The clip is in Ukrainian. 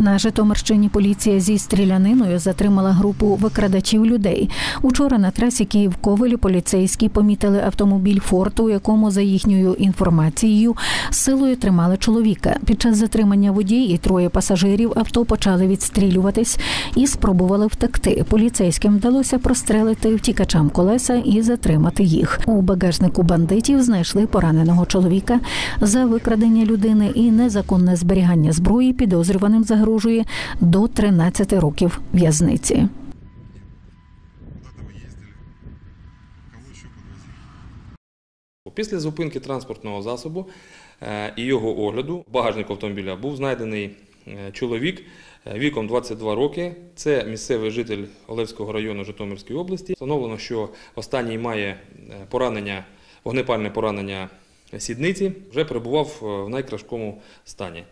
На Житомирщині поліція зі стріляниною затримала групу викрадачів людей. Учора на трасі Київ Ковелі поліцейські помітили автомобіль Форд, у якому за їхньою інформацією силою тримали чоловіка. Під час затримання водій і троє пасажирів авто почали відстрілюватись і спробували втекти. Поліцейським вдалося прострелити втікачам колеса і затримати їх. У багажнику бандитів знайшли пораненого чоловіка за викрадення людини і незаконне зберігання зброї. Підозрюваним загрожує до 13 років в'язниці. Після зупинки транспортного засобу е, і його огляду в багажнику автомобіля був знайдений е, чоловік е, віком 22 роки. Це місцевий житель Олевського району Житомирської області. Встановлено, що останній має поранення, вогнепальне поранення сідниці, вже перебував в найкращому стані.